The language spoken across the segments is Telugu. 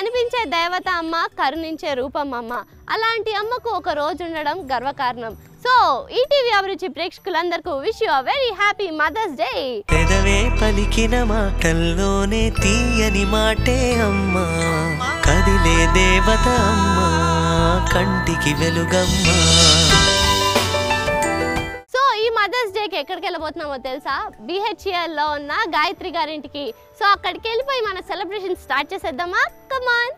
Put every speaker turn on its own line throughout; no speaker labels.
కనిపించే దేవత అమ్మ కరుణించే రూపం అమ్మ. అలాంటి అమ్మకు ఒక రోజు ఉండడం గర్వకారణం. సో ఈటీవీ అభిరుచి ప్రేక్షకులందరికీ wish you very happy mother's day
పెదవే పలికిన మాటల్లోనే తీయని మాటే అమ్మా. కదిలే దేవత అమ్మా కంటికి వెలుగమ్మా.
మదర్స్ డేకి ఎక్కడికి వెళ్ళబోతున్నామో తెలుసా? BHEL లో ఉన్న గాయత్రి గారింటికి. సో అక్కడికి వెళ్ళిపోయి మన సెలబ్రేషన్ స్టార్ట్ చేసేద్దామా? Come on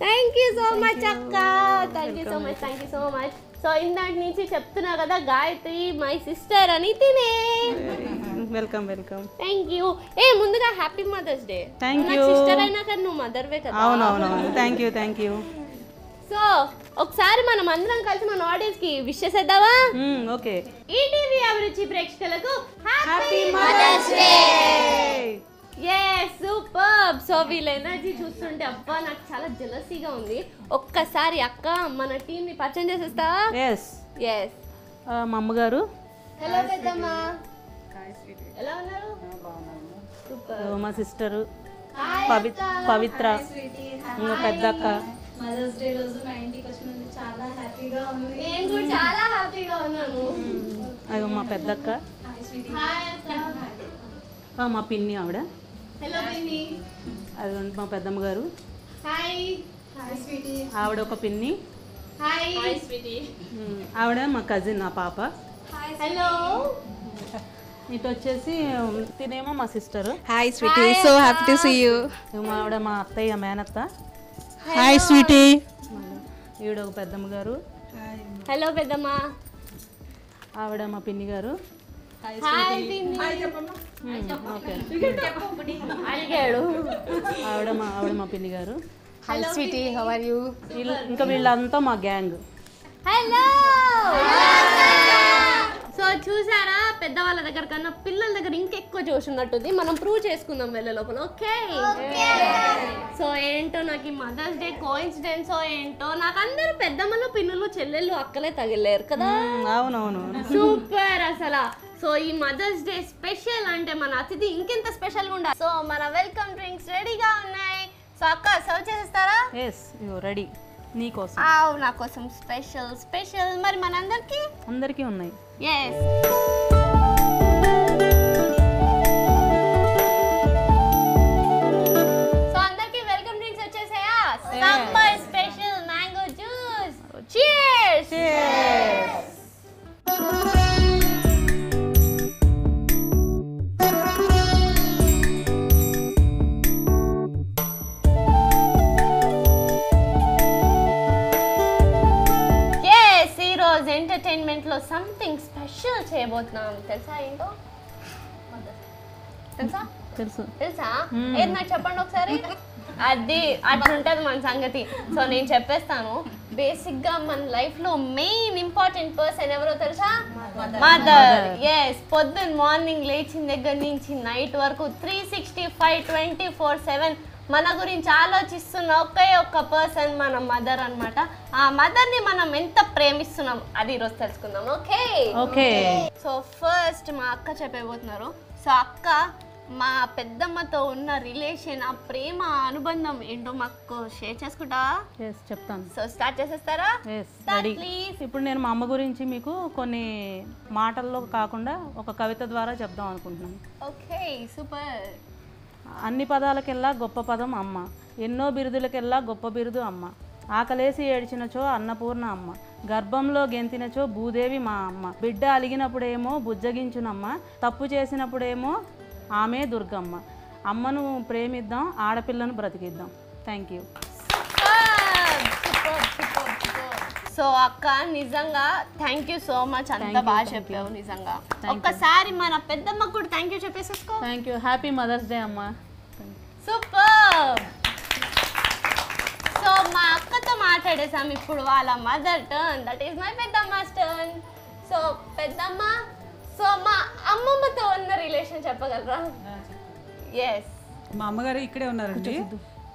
thank you so much అక్క. Thank you so much thank you so much so ఇందాటి నుంచి చెప్తున్నా కదా గాయత్రి మై సిస్టర్ అని తినే.
వెల్కమ్ వెల్కమ్
థ్యాంక్ యూ ఏ ముందుగా happy mother's day
Thank you.
Sister అయినా కానీ నువ్వు మదర్వే కదా.
అవునవునవును. Thank you thank you
so ఒకసారి మనం అందరం కలిసి మన ఆడియన్స్కి విష్ చేసేద్దామా?
ఓకే
ఈటీవీ అభిరుచి ప్రేక్షకులకు happy mother's day super so వీళ్ళ ఎనర్జీ చూస్తుంటే అబ్బా నాకు చాలా జలసీగా ఉంది. ఒక్కసారి అక్క మన టీం ని పరిచయం చేసేస్తావా
ఎస్
ఎస్
మా అమ్మగారు.
హలో పెద్దమ్మా. ఎలా ఉన్నారు? సూపర్
మా సిస్టరు పవి పవిత్ర. ఇంకో పెద్దక్క
మదర్స్ డే రోజు మా ఇంటికి వచ్చినందుకు చాలా హ్యాపీగా ఉంది.
నేను కూడా చాలా హ్యాపీగా ఉన్నాను
అదిగో మా పెద్దక్క
అక్క.
మా పిన్ని ఆవిడ.
హలో పిన్ని
అది మా పెద్దమ్మ గారు.
హాయ్
హాయ్ స్వీటీ
ఆవిడ ఒక పిన్ని.
హాయ్ హాయ్ స్వీటీ
ఆవిడ మా కజిన్ నా పాప.
హలో
ఇటు వచ్చేసి తినేమో మా sister
sweetie. So happy to see you.
మా ఆవిడ మా అత్తయ్య మేనత్త.
Hi, sweetie.
ఈవిడ ఒక పెద్దమ్మ గారు.
హలో పెద్దమ్మా.
ఆవిడ మా పిన్ని గారు.
అడిగాడు
ఆవిడ మా ఆవిడ మా పిన్ని గారు.
Sweetie. How are you?
వీళ్ళు ఇంకా వీళ్ళంతా మా గ్యాంగ్.
హలో సో చూసారా? పెద్దవాళ్ళ దగ్గర కన్నా పిల్లల దగ్గర ఇంకెక్కువ చూసున్నట్టుంది మనం ప్రూవ్ చేసుకుందాం వెళ్ళే లోపల ఓకే? సో ఏంటో నాకు ఈ మదర్స్ డే కోయిన్సిడెన్స్ ఏంటో నాకు అందరూ పెద్దమ్మలు పిన్నులు చెల్లెళ్ళు అక్కలే తగిలేరు కదా?
అవునవును.
సూపర్ అసలు. సో ఈ మదర్స్ డే స్పెషల్ అంటే మన అతిథి ఇంకెంత స్పెషల్గా ఉండాలి? సో మన వెల్కమ్ డ్రింక్స్ రెడీగా ఉన్నాయి. సో అక్క సర్వ్ చేస్తారా
ఎస్ యో రెడీ. నీకోసం
ఆవ్ నా కోసం స్పెషల్ స్పెషల్. మరి మనందరికి?
అందరికీ ఉన్నాయి.
ఎస్ చేయబోతున్నాం తెలుసా ఏంటో తెలుసా
తెలుసు
తెలుసా ఏది నాకు చెప్పండి ఒకసారి అది అట్లుంటది మన సంగతి సో నేను చెప్పేస్తాను బేసిక్గా మన లైఫ్లో మెయిన్ ఇంపార్టెంట్ పర్సన్ ఎవరో తెలుసా మదర్ ఎస్ పొద్దున్న మార్నింగ్ లేచిన దగ్గర నుంచి నైట్ వరకు three sixty five twenty four seven మన గురించి ఆలోచిస్తున్న ఒకే ఒక్క పర్సన్ మన మదర్ అన్నమాట. ఆ మదర్ని మనం ఎంత ప్రేమిస్తున్నాం అది ఈరోజు తెలుసుకుందాం. ఓకే?
ఓకే.
సో ఫస్ట్ మా అక్క చెప్పబోతున్నారు. సో అక్క మా పెద్దమ్మతో ఉన్న రిలేషన్ ఆ ప్రేమ అనుబంధం ఏంటో మాకు షేర్ చేసుకుంటా?
చెప్తాను.
సో స్టార్ట్ చేసేస్తారా? Please.
ఇప్పుడు నేను మా అమ్మ గురించి మీకు కొన్ని మాటల్లో కాకుండా ఒక కవిత ద్వారా చెప్దాం అనుకుంటున్నాను.
ఓకే సూపర్
అన్ని పదాలకెల్లా గొప్ప పదం అమ్మ. ఎన్నో బిరుదులకెల్లా గొప్ప బిరుదు అమ్మ. ఆకలేసి ఏడ్చినచో అన్నపూర్ణ అమ్మ. గర్భంలో గెంతినచో భూదేవి మా అమ్మ. బిడ్డ అలిగినప్పుడేమో బుజ్జగించునమ్మ. తప్పు చేసినప్పుడేమో ఆమె దుర్గమ్మ. అమ్మను ప్రేమిద్దాం ఆడపిల్లను బ్రతికిద్దాం. థ్యాంక్ యూ
సో అక్క నిజంగా థ్యాంక్ యూ సో మచ్ అంత బాగా చెప్పావు నిజంగా. ఒక్కసారి మన పెద్దమ్మకు కూడా thank you చెప్పేసేసుకో.
Thank you happy mother's day అమ్మా.
సూపర్ సో మా అక్కతో మాట్లాడేసాం ఇప్పుడు వాళ్ళ mother turn that is my పెద్దమ్మ టర్న్ సో పెద్దమ్మ సో మా అమ్మమ్మతో ఉన్న రిలేషన్ చెప్పగలరా? ఎస్
మా అమ్మగారు ఇక్కడే ఉన్నారండి.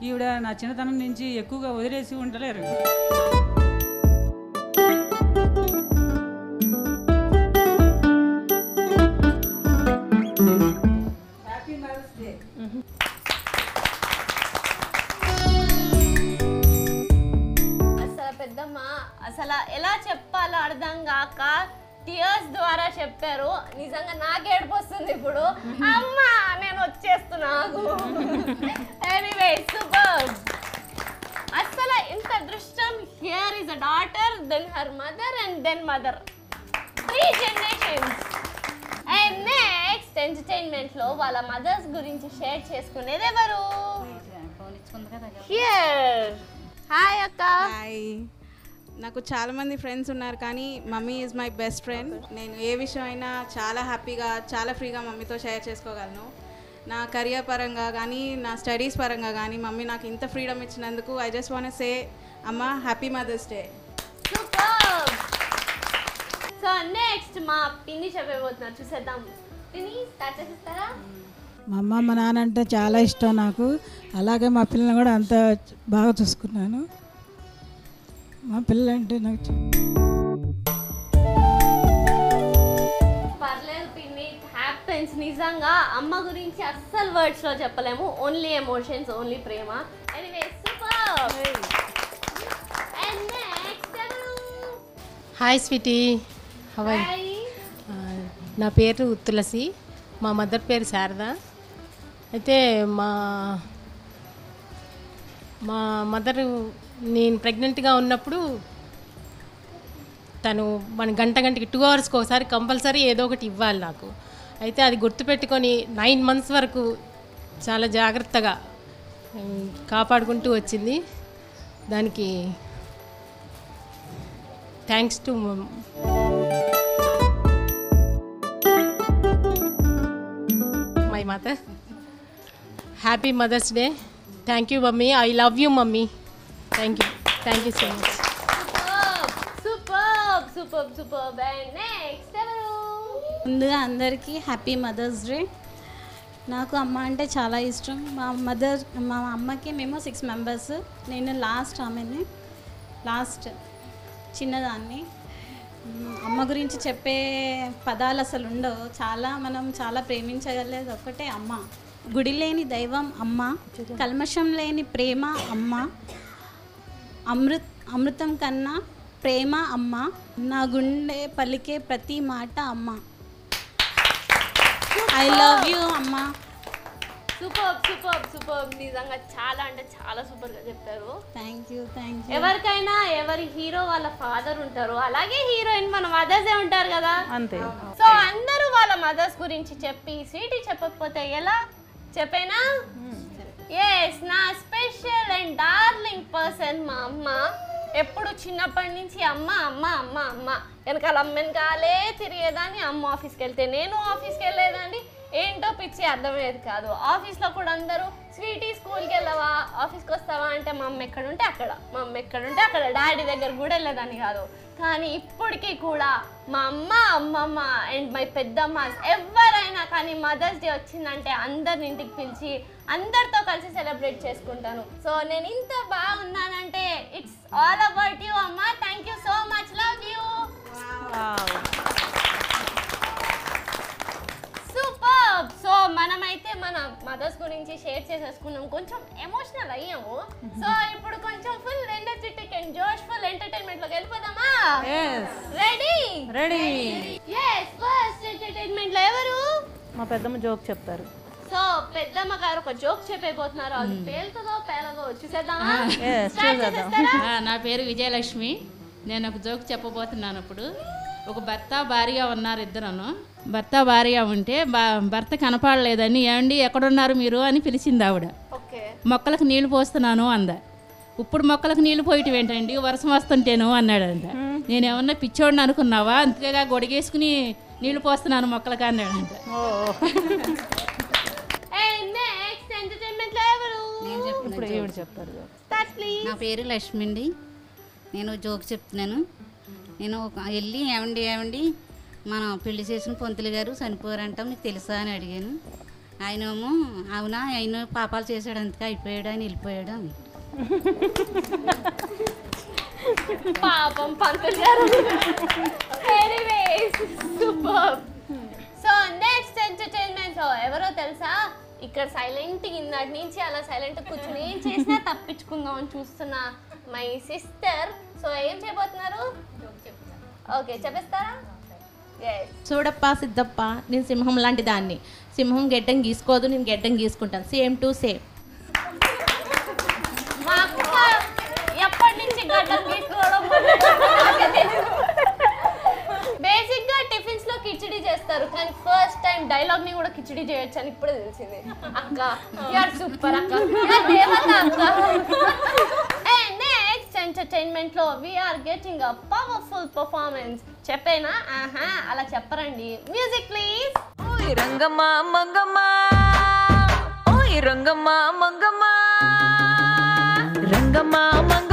ఈవిడ నా చిన్నతనం నుంచి ఎక్కువగా వదిలేసి ఉండలేరు.
Here a daughter then her mother and then mother three generations and next ఎంటర్టైన్మెంట్లో వాళ్ళ మదర్స్ గురించి షేర్ చేసుకునేది ఎవరు? హియర్ హాయ్ అక్క.
హాయ్ నాకు చాలా మంది ఫ్రెండ్స్ ఉన్నారు కానీ mummy is my best friend నేను ఏ విషయం అయినా చాలా హ్యాపీగా చాలా ఫ్రీగా మమ్మీతో షేర్ చేసుకోగలను. నా కెరియర్ పరంగా కానీ నా స్టడీస్ పరంగా కానీ మమ్మీ నాకు ఇంత ఫ్రీడమ్ ఇచ్చినందుకు ఐ జస్ట్ వాన్ సే అమ్మ happy mother's day
super so next మా పిన్ని చెప్పబోతున్నారు. చూసేద్దాం. పిన్ని స్టార్ట్ చేసేస్తారా?
మా అమ్మ మా నాన్న అంటే చాలా ఇష్టం నాకు. అలాగే మా పిల్లల్ని కూడా అంత బాగా చూసుకున్నాను. మా పిల్లలంటే నాకు
పర్లేదు పిన్ని హ్యాపెన్స్ నిజంగా అమ్మ గురించి అస్సలు వర్డ్స్లో చెప్పలేము. Only emotions only Prema. Anyway super and next
hi sweetie how are you నా పేరు తులసి మా మదర్ పేరు శారద. అయితే మా మా మదర్ నేను ప్రెగ్నెంట్గా ఉన్నప్పుడు తను మన గంట గంటకి టూ అవర్స్కి ఒకసారి కంపల్సరీ ఏదో ఒకటి ఇవ్వాలి నాకు. అయితే అది గుర్తుపెట్టుకొని నైన్ మంత్స్ వరకు చాలా జాగ్రత్తగా కాపాడుకుంటూ వచ్చింది. దానికి thanks to my mother happy mother's day thank you mummy I love you mummy thank you thank you so much
super super next
ముందుగా అందరికీ హ్యాపీ మదర్స్ డే నాకు అమ్మ అంటే చాలా ఇష్టం. మా మదర్ మా అమ్మకి మేము సిక్స్ మెంబర్స్ నేను లాస్ట్ ఆమెని. లాస్ట్ చిన్నదాన్ని. అమ్మ గురించి చెప్పే పదాలు అసలు ఉండవు. చాలా మనం చాలా ప్రేమించగలేదు ఒక్కటే అమ్మ. గుడి లేని దైవం అమ్మ. కల్మషం లేని ప్రేమ అమ్మ. అమృత్ అమృతం కన్నా ప్రేమ అమ్మ. నా గుండె పలికే ప్రతి మాట అమ్మ. ఐ లవ్ యూ అమ్మ.
Super super super. నిజంగా చాలా అంటే చాలా సూపర్గా చెప్పారు.
థ్యాంక్ యూ థ్యాంక్ యూ
ఎవరికైనా ఎవరి హీరో వాళ్ళ ఫాదర్ ఉంటారు అలాగే హీరోయిన్ మన మదర్స్ ఏ ఉంటారు కదా.
అంతే.
సో అందరూ వాళ్ళ మదర్స్ గురించి చెప్పి స్వీటీ చెప్పకపోతే ఎలా? చెప్పేనా? ఎస్ నా స్పెషల్ అండ్ డార్లింగ్ పర్సన్ మా అమ్మ. ఎప్పుడు చిన్నప్పటి నుంచి అమ్మ అమ్మ అమ్మ అమ్మ. వెనకాల అమ్మ వెనకాలే తిరిగేదాన్ని అమ్మ ఆఫీస్కి వెళ్తే నేను ఆఫీస్కి వెళ్ళేదాన్ని. ఏంటో పిచ్చి అర్థమయ్యేది కాదు. ఆఫీస్లో కూడా అందరూ స్వీటీ స్కూల్కి వెళ్ళవా? ఆఫీస్కి వస్తావా? అంటే మా అమ్మ ఎక్కడ ఉంటే అక్కడ. మా అమ్మ ఎక్కడుంటే అక్కడ. డాడీ దగ్గర కూడా వెళ్ళేదాన్ని కాదు. కానీ ఇప్పటికీ కూడా మా అమ్మ అమ్మమ్మ అండ్ మై పెద్దమ్మ ఎవరైనా కానీ మదర్స్ డే వచ్చిందంటే అందరిని ఇంటికి పిలిచి అందరితో కలిసి సెలబ్రేట్ చేసుకుంటాను. సో నేను ఇంత బాగున్నానంటే ఇట్స్ ఆల్ అబౌట్ యూ అమ్మ. Thank you so much love you super so మనమైతే మన మదర్స్ గురించి షేర్ చేసేసుకున్నాం. కొంచెం ఎమోషనల్ అయ్యాము. సో ఇప్పుడు కొంచెం ఫుల్ ఎంటర్టైన్మెంట్ అండ్ జోష్ఫుల్ ఎంటర్టైన్మెంట్లోకి వెళ్ళిపోదామా? రెడీ
రెడీ
ఎస్ ఫస్ట్ ఎంటర్టైన్మెంట్లో ఎవరు?
మా పెద్దమ్మ జోక్ చెప్తారు.
సో పెద్దమ్మ గారు ఒక జోక్ చెప్పేపోతున్నారు అది పేలుతుందో పేలదో చూసేద్దామా?
Yes.
చేసేస్తారా?
ఆ, నా పేరు విజయలక్ష్మి. నేను ఒక జోక్ చెప్పబోతున్నాను ఇప్పుడు. ఒక భర్త భార్య ఉన్నారు ఇద్దరును. భర్త భార్య ఉంటే బా- భర్త కనపడలేదని ఏమండి ఎక్కడున్నారు మీరు అని పిలిచింది ఆవిడ.
ఓకే.
మొక్కలకు నీళ్ళు పోస్తున్నాను అంద. ఇప్పుడు మొక్కలకు నీళ్ళు పోయటం ఏంటండి? వర్షం వస్తుంటేను అన్నాడంట నేనేమన్నా పిచ్చోడిని అనుకున్నావా? అంతేగా గొడిగేసుకుని నీళ్ళు పోస్తున్నాను మొక్కలకు అన్నాడంట
నా పేరు లక్ష్మి అండి నేను జోక్ చెప్తున్నాను. నేను వెళ్ళి ఏమండి ఏమండి? మనం పెళ్ళి చేసిన పొంతులు గారు చనిపోయారంట మీకు తెలుసా అని అడిగాను. ఆయన ఏమో అవునా ఆయన పాపాలు చేశాడు అంతగా అయిపోయాడు ఆయన వెళ్ళిపోయాడు అని.
పాపం పంతులు గారు. సూపర్ సో నెక్స్ట్ ఎంటర్టైన్మెంట్ ఎవరో తెలుసా? ఇక్కడ సైలెంట్ ఇందాటి నుంచి అలా సైలెంట్ కూర్చుని ఏం చేసినా తప్పించుకుందాం అని చూస్తున్న మై సిస్టర్ సో ఏం చేయబోతున్నారు? ఓకే చెప్పేస్తారా?
చూడప్ప సిద్ధప్ప నేను సింహం లాంటి దాన్ని. సింహం గెడ్డం గీసుకోదు నేను గెడ్డం గీసుకుంటాను. సేమ్ టు సేమ్
బేసిక్గా టిఫిన్స్లో కిచిడి చేస్తారు. కానీ ఫస్ట్ టైం డైలాగ్ని కూడా కిచిడి చేయొచ్చు అని ఇప్పుడే తెలిసింది. అక్క యూఆర్ సూపర్ దేవత అక్క. ఎంటర్టైన్మెంట్లో we're getting a powerful performance చెప్పేనా? ఆహా అలా చెప్పరండి. మ్యూజిక్ ప్లీజ్
ఓయ్ రంగమ్మా మంగమ్మా. ఓయ్ రంగమ్మా మంగమ్మ. రంగమ్మ మంగ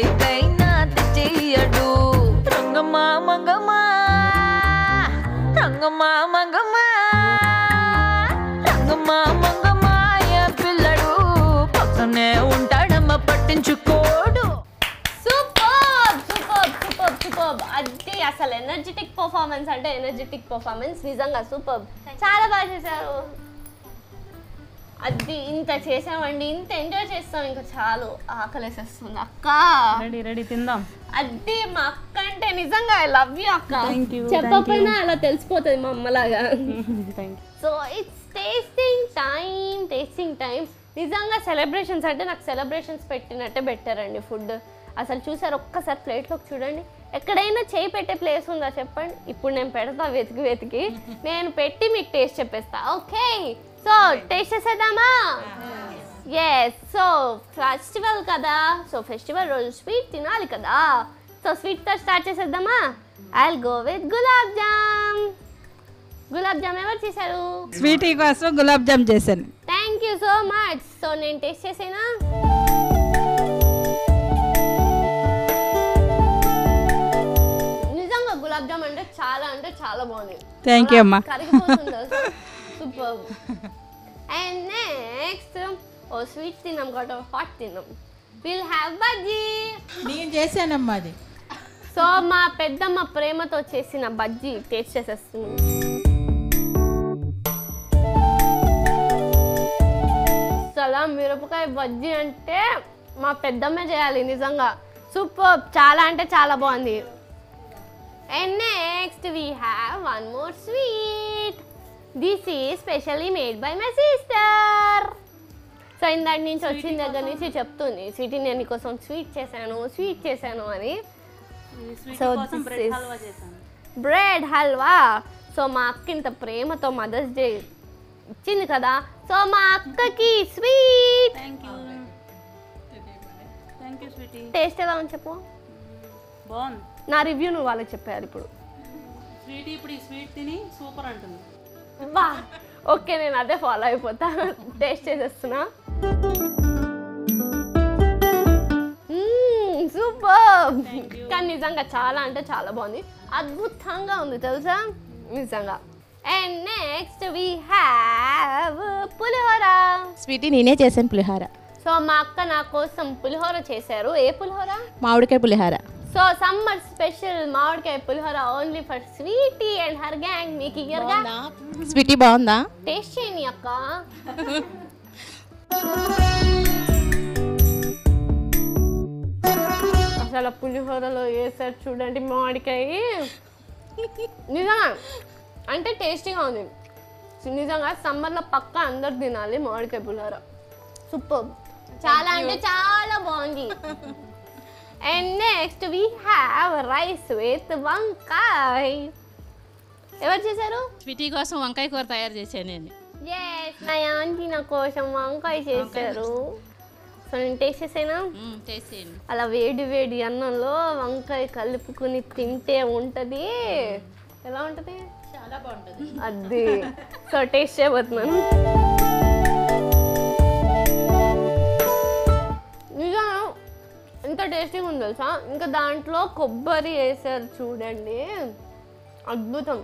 తెచ్చి ఇయ్యడు రంగమ్మ మంగమ్మ రంగమ్మ మంగమ్మ రంగమ్మ మంగమ్మ ఏ పిల్లడు పక్కనే ఉంటాడమ్మ పట్టించుకోడు.
Super super super super. అది అసలు ఎనర్జెటిక్ పర్ఫార్మెన్స్ అంటే ఎనర్జెటిక్ పర్ఫార్మెన్స్ నిజంగా సూపర్. చాలా బాగా చేశారు. అది ఇంత చేసామండి ఇంత ఎంజాయ్ చేస్తాం ఇంకా చాలు. ఆకలేసేస్తుంది అక్క.
రెడీ రెడీ తిందాం.
అది మా అక్క అంటే నిజంగా ఐ లవ్ యూ అక్క. చెప్పకపోయినా అలా తెలిసిపోతుంది మా అమ్మలాగా.
Thank
so it's tasting time tasting time నిజంగా సెలబ్రేషన్స్ అంటే నాకు సెలబ్రేషన్స్ పెట్టినట్టే పెట్టారండి ఫుడ్ అసలు చూసారు ఒక్కసారి ప్లేట్లోకి చూడండి. ఎక్కడైనా చేయి పెట్టే ప్లేస్ ఉందా చెప్పండి. ఇప్పుడు నేను పెడతా వెతికి వెతికి. నేను పెట్టి మీకు టేస్ట్ చెప్పేస్తా. ఓకే సో టేస్ట్ చేసేద్దామా? ఎస్ సో ఫెస్టివల్ కదా. సో ఫెస్టివల్ రోజు స్వీట్ తినాలి కదా. సో స్వీట్తో స్టార్ట్ చేసేద్దామా? I go with gulab jam gulab jam ఎవరు చేశారు?
స్వీటీ కోసం గులాబ్ జామ్ చేశాను.
Thank you so much so నేను టేస్ట్ చేసేనా? నిజంగా గులాబ్ జామ్ అంటే చాలా అంటే చాలా బాగుంది.
Thank you, అమ్మా.
సూపర్ అండ్ నెక్స్ట్ ఓ స్వీట్ తిన్నాం కాబట్టి హాట్ తిన్నాం. విల్ హ్యావ్ బజ్జీ
నేను చేశానమ్మా అది.
సో మా పెద్దమ్మ ప్రేమతో చేసిన బజ్జీ టేస్ట్ చేసేస్తున్నాం అసలు మిరపకాయ బజ్జీ అంటే మా పెద్దమ్మే చేయాలి నిజంగా. సూపర్ చాలా అంటే చాలా బాగుంది. And next we have one more sweet this ఈ specially made by my sister so ఇందాటి నుంచి వచ్చిన దగ్గర నుంచి చెప్తుంది స్వీటీ నేను నీకోసం స్వీట్ చేశాను స్వీట్ చేశాను అని. సో
బ్రెడ్ హల్వా
సో మా అక్క ఇంత ప్రేమతో మదర్స్ డే ఇచ్చింది కదా. సో మా అక్కకి స్వీటీ టేస్ట్ ఎలా ఉంది చెప్పు?
బాగుంది.
నా రివ్యూ నువ్వు వాళ్ళకి చెప్పారు ఇప్పుడు.
స్వీటీ ఇప్పుడు ఈ స్వీట్ తిని సూపర్ అంటుంది.
బా ఓకే నేను అదే ఫాలో అయిపోతా. టేస్ట్ చేసేస్తున్నా. సూపర్. కానీ నిజంగా చాలా అంటే చాలా బాగుంది. అద్భుతంగా ఉంది తెలుసా? నిజంగా. And next we have pulihora.
Sweetie నేనే చేశాను పులిహార.
సో మా అక్క నా కోసం పులిహోర చేశారు. ఏ పులిహోర?
మామిడికాయ పులిహార.
So summer special mamidikaya pulihora only for sweetie and her gang మీకు ఇయర్గా
స్వీటీ బాగుందా?
టేస్ట్ చేయని అక్క. అసలు పులిహోరలో వేసారు చూడండి మామిడికాయ. నిజంగా అంటే టేస్టీగా ఉంది. నిజంగా సమ్మర్లో పక్క అందరు తినాలి మామిడికాయ పులిహోర. సూపర్. చాలా అంటే చాలా బాగుంది. And next we have rice with vankaya. ఎవరు చేశారు?
స్వీటీ కోసం వంకాయ కూర తయారు చేశాను నేను.
ఎస్ నా ఆంటీ నా కోసం వంకాయ చేశారు. సో నేను టేస్ట్ చేసేనా?
టేస్ట్ చేయండి.
అలా వేడి వేడి అన్నంలో వంకాయ కలుపుకుని తింటే ఉంటది. ఎలా ఉంటది?
చాలా బాగుంటుంది.
అది సో టేస్ట్ చేయబోతున్నాను. ఎంత టేస్టీగా ఉంది తెలుసా? ఇంకా దాంట్లో కొబ్బరి వేసారు చూడండి. అద్భుతం.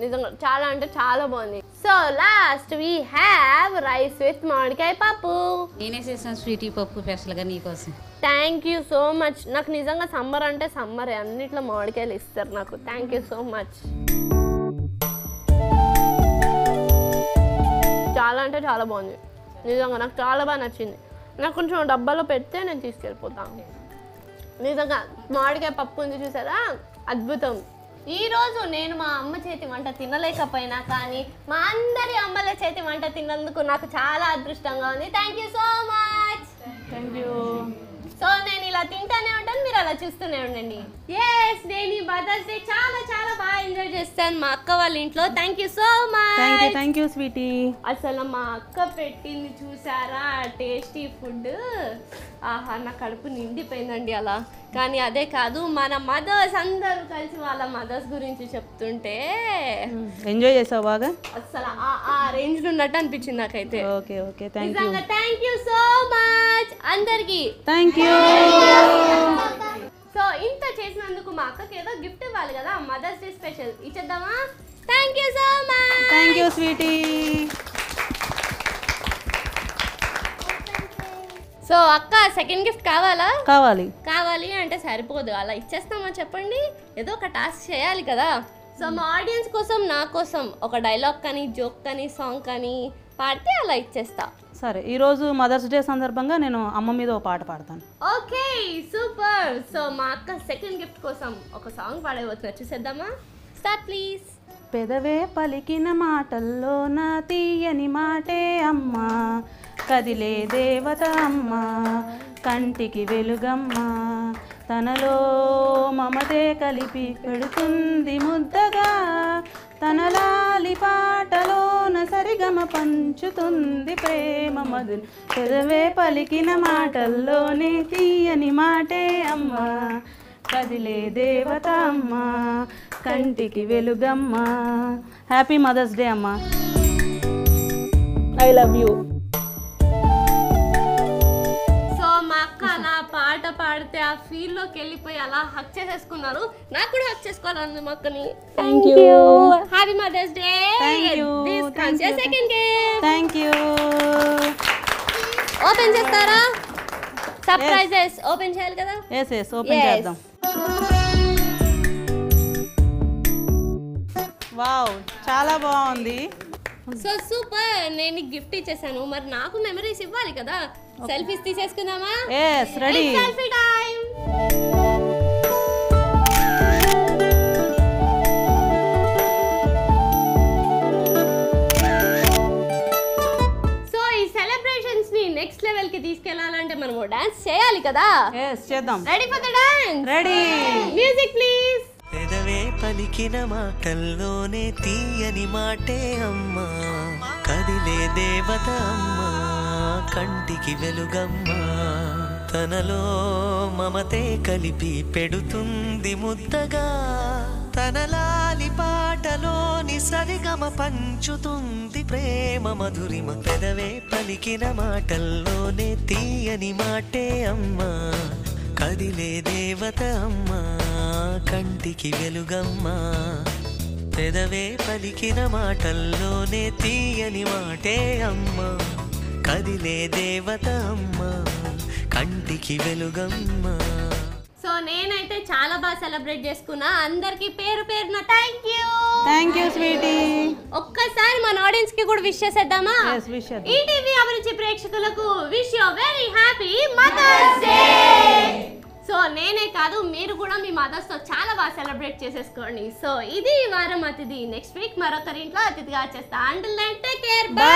నిజంగా చాలా అంటే చాలా బాగుంది. So last we have rice with mamidikaya pappu.
నేనే చేసాను స్వీటీ పప్పు స్పెషల్గా నీకోసం.
థ్యాంక్ యూ సో మచ్ నాకు నిజంగా సమ్మర్ అంటే సమ్మర్. అన్నిట్లో మామిడికాయలు ఇస్తారు నాకు. థ్యాంక్ యూ సో మచ్ చాలా అంటే చాలా బాగుంది. నిజంగా నాకు చాలా బాగా నచ్చింది. నాకు కొంచెం డబ్బాలో పెడితే నేను తీసుకెళ్ళిపోతాను. నిజంగా మామిడికాయ పప్పు ఉంది చూసారా? అద్భుతం. ఈ రోజు నేను మా అమ్మ చేతి వంట తినలేకపోయినా కానీ మా అందరి అమ్మల చేతి వంట తిన్నందుకు నాకు చాలా అదృష్టంగా ఉంది. Thank you so much
thank you
so నేను ఇలా తింటానే ఉంటాను మీరు అలా చూస్తూనే ఉండండి. ఎస్ నేను ఈ మదర్స్ డే చాలా చాలా బాగా ఎంజాయ్ చేస్తాను మా అక్క వాళ్ళ ఇంట్లో. Thank you so
thank you
much
thank you sweetie
అసలు మా అక్క పెట్టింది చూసారా? టేస్టీ ఫుడ్ ఆహా నా కడుపు నిండిపోయిందండి అలా. కానీ అదే కాదు మన మదర్స్ అందరూ కలిసి వాళ్ళ మదర్స్ గురించి చెప్తుంటే
ఎంజాయ్ చేసావు బాగా?
అసలు ఆ- ఆ రేంజ్ ఉన్నట్టు అనిపించింది నాకైతే.
Okay okay thank you
thank you so much అందరికి.
థ్యాంక్ యూ
సో ఇంత చేసినందుకు మా అక్కకి ఏదో గిఫ్ట్ ఇవ్వాలి కదా mother's day special ఇచ్చేద్దామా? Thank you so much
thank you sweetie
so అక్క సెకండ్ గిఫ్ట్ కావాలా?
కావాలి.
కావాలి అంటే సరిపోదు. అలా ఇచ్చేస్తామా చెప్పండి? ఏదో ఒక టాస్క్ చేయాలి కదా. సో మా ఆడియన్స్ కోసం నా కోసం ఒక డైలాగ్ కానీ జోక్ కానీ సాంగ్ కానీ పాడితే అలా ఇచ్చేస్తా.
సరే ఈరోజు మదర్స్ డే సందర్భంగా నేను అమ్మ మీద ఒక పాట పాడతాను.
Okay super. సో మా అక్క సెకండ్ గిఫ్ట్ కోసం ఒక సాంగ్ పాడేవచ్చున్నా చూసేద్దామా? Start please.
పెదవే పలికిన మాటల్లో నా తీయని మాటే అమ్మా. కదిలే దేవత అమ్మా. కంటికి వెలుగమ్మా. తనలో మమతే కలిపి పెడుతుంది ముద్దగా. తన లాలి పాటలోన సరిగమ పంచుతుంది ప్రేమ మధులు చదివే పలికిన మాటల్లోనే తీయని మాటే అమ్మా. కదిలే దేవత అమ్మ కంటికి వెలుగమ్మా. హ్యాపీ మదర్స్ డే అమ్మా. ఐ లవ్ యూ
పాట పాడితే ఆ ఫీల్లోకి వెళ్ళిపోయి అలా హక్ చేసేసుకున్నారు. నాకు కూడా హక్ చేసుకోవాలని మా అక్కని.
Thank you.
Happy mother's day. Second
thank you
open చేస్తారా? సర్ప్రైజెస్ ఓపెన్ చేయాలి కదా?
Yes yes open. చేద్దాం. వావ్ చాలా బాగుంది.
సో సూపర్ నేను గిఫ్ట్ ఇచ్చేసాను. మరి నాకు మెమరీస్ ఇవ్వాలి కదా? సెల్ఫీస్ తీసేసుకుందామా?
Yes, ready.
Selfie time so ఈ సెలబ్రేషన్స్ని నెక్స్ట్ లెవెల్కి తీసుకెళ్ళాలంటే మనం డాన్స్ చేయాలి కదా?
ఎస్ చేద్దాం.
Ready for the dance
ready
music please
పెదవే పలికిన మాటల్లోనే తీయని మాటే అమ్మా. కదిలే దేవత అమ్మా. కంటికి వెలుగమ్మా. తనలో మమతే కలిపి పెడుతుంది ముద్దగా. తనలాలి పాటలోని సరిగమ పంచుతుంది ప్రేమ మధురిమ పెదవే పలికిన మాటల్లోనే తీయని మాటే అమ్మా. కదిలే దేవత అమ్మా. కంటికి వెలుగమ్మా. పెదవే పలికిన మాటల్లోనే తీయని మాటే అమ్మా. కదిలే దేవత అమ్మా కంటికి వెలుగమ్మా.
సో నేనైతే చాలా బాగా సెలబ్రేట్ చేసుకున్నా. అందరికి పేరు పేరున thank you
thank you sweetie
ఒక్కసారి మన ఆడియన్స్కి కూడా విష్ చేసేద్దామా?
Yes, wish చేద్దాం.
ఈ టీవీ అభిరుచి ప్రేక్షకులకు wish you very happy mother's day so నేనే కాదు మీరు కూడా మీ మదర్స్తో చాలా బాగా సెలబ్రేట్ చేసేసుకోండి. సో ఇది ఈ వారం అతిథి. నెక్స్ట్ వీక్ మరొకరింట్లో అతిథిగా వచ్చేస్తా. Until take care bye